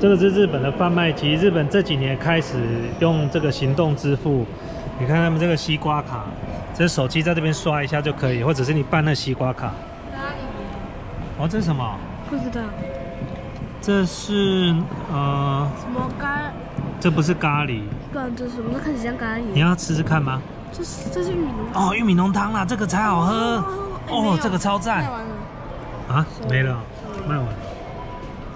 这个是日本的贩卖机，日本这几年开始用这个行动支付。你看他们这个西瓜卡，这手机在这边刷一下就可以，或者是你办那西瓜卡。咖喱？哦，这是什么？不知道。这是呃，什么咖？这不是咖喱。不然这什么？都看起像咖喱。你要吃吃看吗？这是这是玉米浓。哦，玉米浓汤啦，这个才好喝。哦，这个超赞。卖完了。啊，没了，卖完。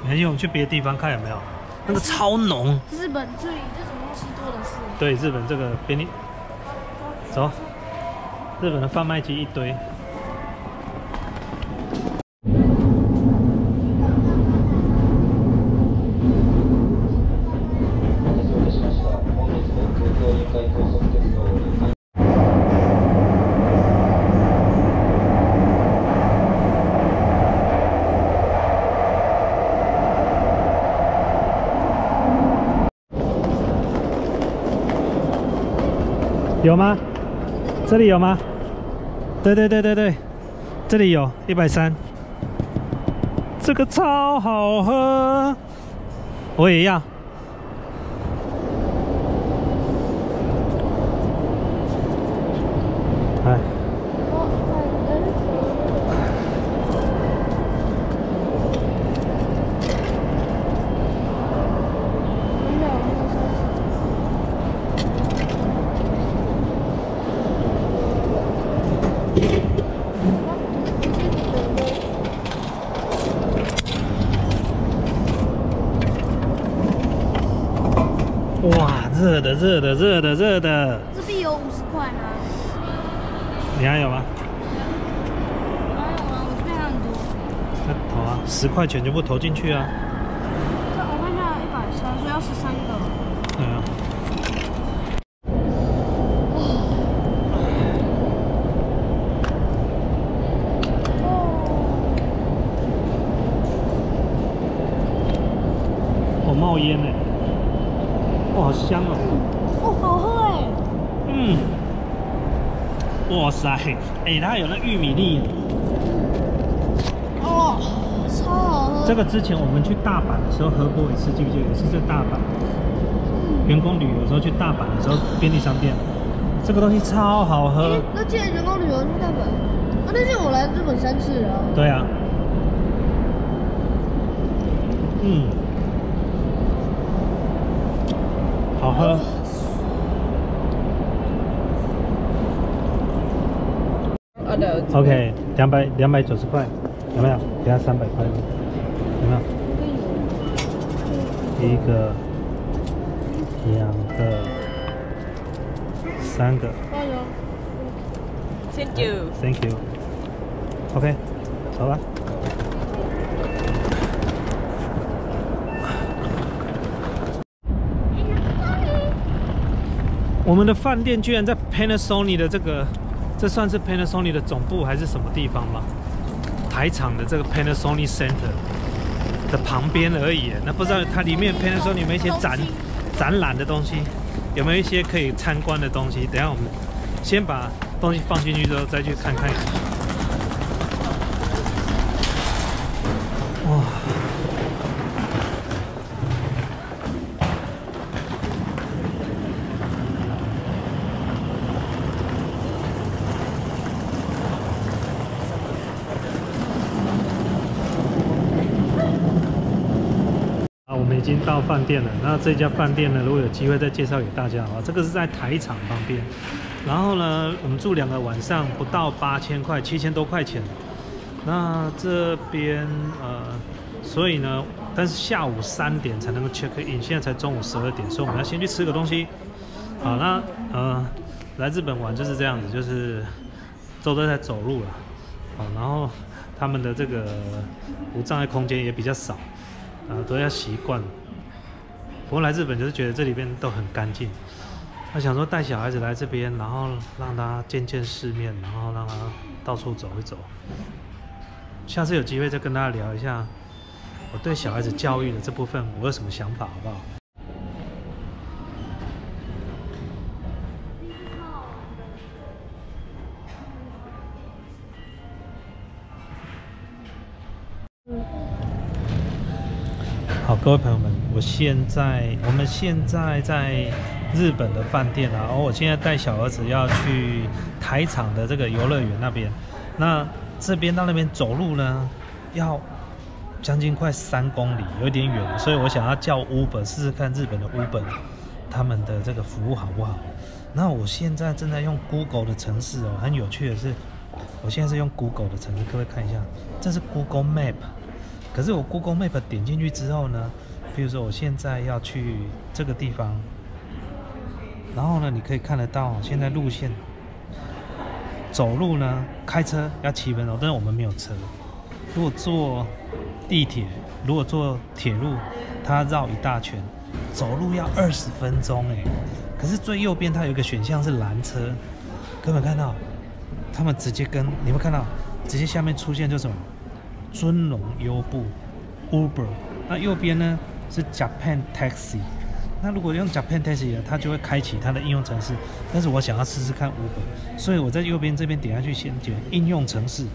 没有，我们去别的地方看有没有。那个超浓。日本这里这种东西多的是。对，日本这个便利。走。日本的贩卖机一堆。有吗？这里有吗？对对对对对，这里有一百三，这个超好喝，我也要。哎。的，热的，热的，热的。这币有五十块吗？你还有吗？还有啊，我这边还很多。那投啊，十块钱全部投进去啊。这我看一下，一百三，所以要十三个。对啊。哦。冒烟呢。哇，好香哦！哦，好喝哎！嗯，哇塞，哎，它有那玉米粒。哦，超好喝！这个之前我们去大阪的时候喝过一次，记不记得？也是在大阪。员工旅游的时候去大阪的时候，便利商店，这个东西超好喝。那既然员工旅游去大阪，啊，那是我来日本三次了。对啊。嗯。好喝。OK，两百两百九十块，有没有？给他三百块，有没有？一个，两个，三个。Thank you. Thank you. OK，走吧。我们的饭店居然在 Panasonic 的这个，这算是 Panasonic 的总部还是什么地方吗？台场的这个 Panasonic Center 的旁边而已。那不知道它里面 Panasonic 有没有一些展展览的东西，有没有一些可以参观的东西？等下我们先把东西放进去之后再去看看。已已经到饭店了，那这家饭店呢？如果有机会再介绍给大家啊。这个是在台场旁边，然后呢，我们住两个晚上不到八千块，七千多块钱。那这边呃，所以呢，但是下午三点才能够 check in，现在才中午十二点，所以我们要先去吃个东西。好，那呃，来日本玩就是这样子，就是都在走路了。好，然后他们的这个无障碍空间也比较少。啊，都要习惯。不过来日本就是觉得这里边都很干净。他想说带小孩子来这边，然后让他见见世面，然后让他到处走一走。下次有机会再跟大家聊一下我对小孩子教育的这部分，我有什么想法，好不好？各位朋友们，我现在我们现在在日本的饭店啊，而我现在带小儿子要去台场的这个游乐园那边，那这边到那边走路呢，要将近快三公里，有点远，所以我想要叫 Uber 试试看日本的 Uber 他们的这个服务好不好？那我现在正在用 Google 的城市哦，很有趣的是，我现在是用 Google 的城市，各位看一下，这是 Google Map。可是我 Google Map 点进去之后呢，比如说我现在要去这个地方，然后呢，你可以看得到现在路线，走路呢，开车要七分钟，但是我们没有车。如果坐地铁，如果坐铁路，它绕一大圈，走路要二十分钟哎。可是最右边它有一个选项是拦车，各位看到，他们直接跟你们看到，直接下面出现就什么？尊龙优步，Uber，那右边呢是 Japan Taxi，那如果用 Japan Taxi 它就会开启它的应用程式，但是我想要试试看 Uber，所以我在右边这边点下去先点应用程式，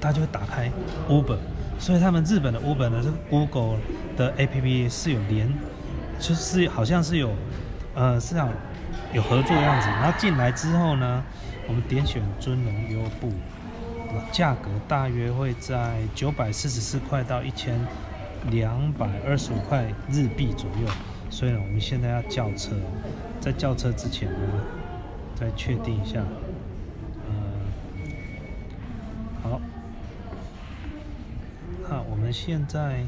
它就会打开 Uber，所以他们日本的 Uber 呢，这个 Google 的 APP 是有连，就是好像是有，呃，是要有合作样子，然后进来之后呢，我们点选尊龙优步。价格大约会在九百四十四块到一千两百二十五块日币左右，所以呢，我们现在要叫车，在叫车之前呢，再确定一下，嗯，好，那我们现在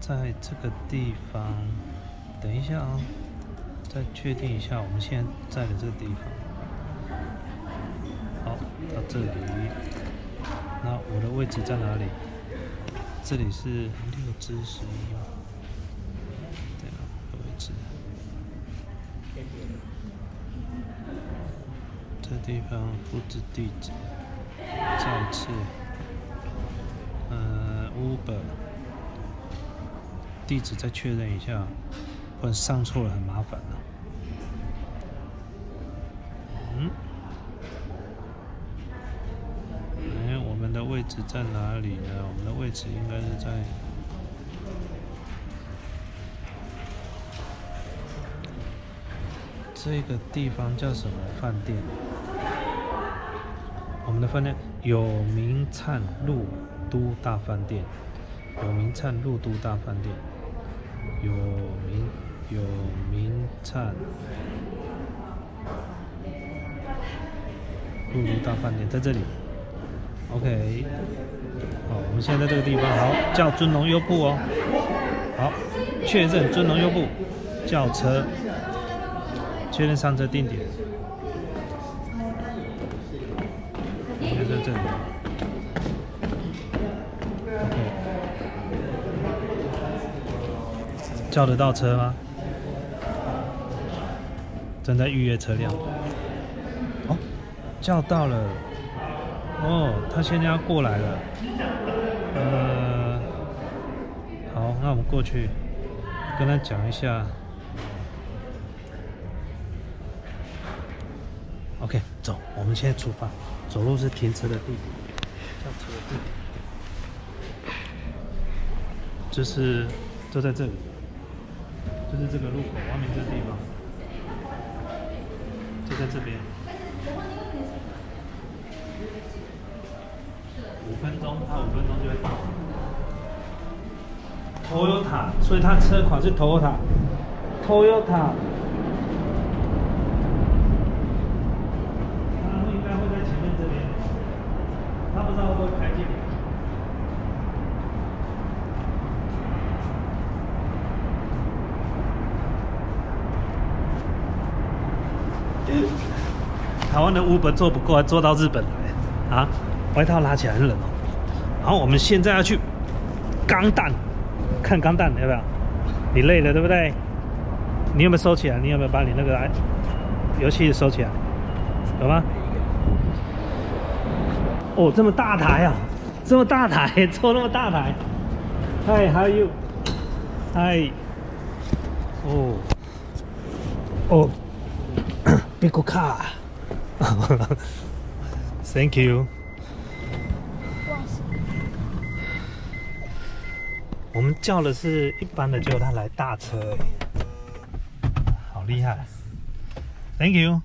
在这个地方，等一下啊，再确定一下我们现在在的这个地方，好，到这里。那我的位置在哪里？这里是六至十一吗？对了，位置。这地方复制地址，再次，呃，Uber，地址再确认一下，不然上错了很麻烦了。的位置在哪里呢？我们的位置应该是在这个地方，叫什么饭店？我们的饭店有名灿路都大饭店，有名灿路都大饭店，有名有名灿路都大饭店在这里。OK，好，我们现在在这个地方，好，叫尊龙优步哦，好，确认尊龙优步，叫车，确认上车定点，应该在这里，OK，叫得到车吗？正在预约车辆，哦，叫到了。哦，他现在要过来了。呃，好，那我们过去跟他讲一下。OK，走，我们现在出发。走路是停车的地点，叫车地点。就是，就在这里，就是这个路口外面这个地方，就在这边。五分钟，他五分钟就会到。Toyota，所以他车款是 Toyota。Toyota。他应该会在前面这边，他不知道会不会开进来。台湾的 Uber 做不过，做到日本来，啊？外套拉起来很冷哦。好，我们现在要去钢弹，看钢弹要不要？你累了对不对？你有没有收起来？你有没有把你那个游戏收起来？有吗？哦，这么大台啊！这么大台，坐那么大台。Hi，how are you？Hi。哦。哦。Big car。Thank you。我们叫的是一般的，结果他来大车、好厉害！Thank you。